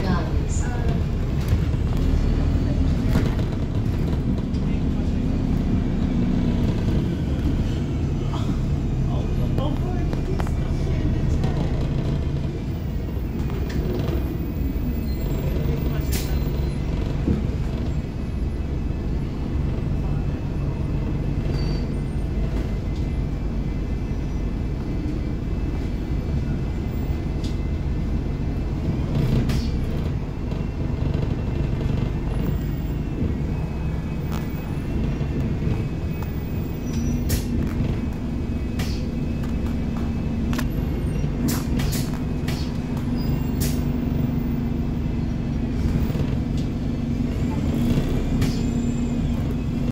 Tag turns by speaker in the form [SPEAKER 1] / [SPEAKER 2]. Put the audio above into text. [SPEAKER 1] God.